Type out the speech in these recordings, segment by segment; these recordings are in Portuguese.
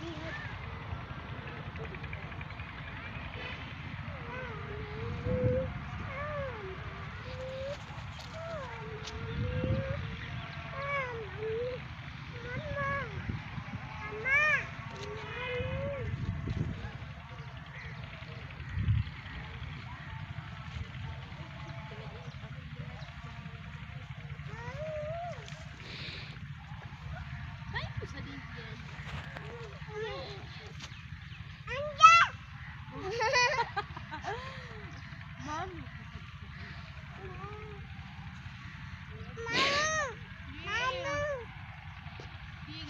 We had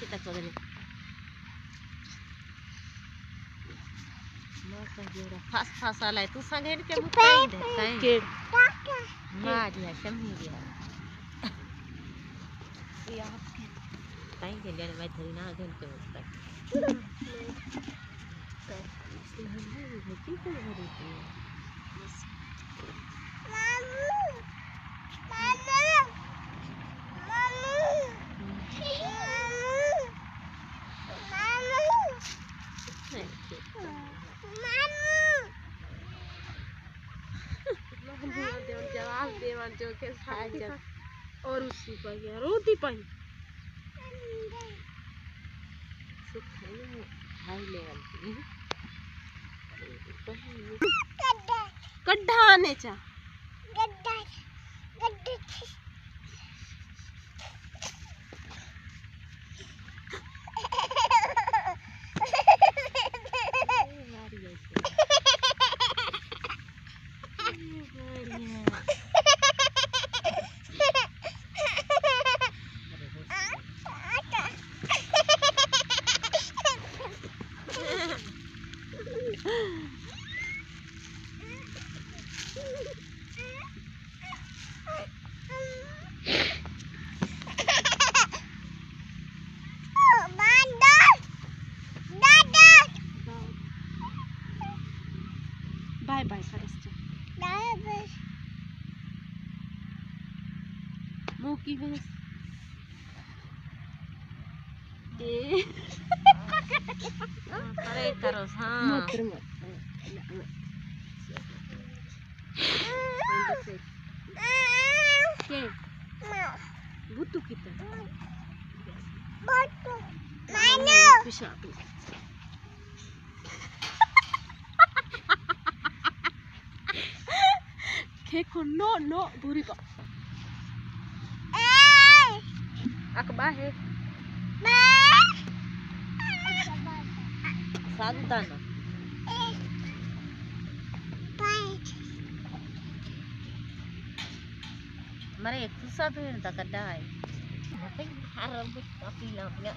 kita kau ni. Masa dia dah pas-pas lah itu sangat dia bukan deh kan. Ma dia kami dia. Ya. Tay dia dia mai thari na dia tu. जवाब देवन जो के साथ और उसी पर गया रोती पाई। High level की गड्ढा आने चा Bye bye, Sarasta. Bye bye. Mookie, ಕರೆ ಹಾಂ ಬುತ್ತು que tu Keiko, no, no, buriba. Acabar, santan. Mari, susah pinta kadai. Tapi harap kita pinangnya.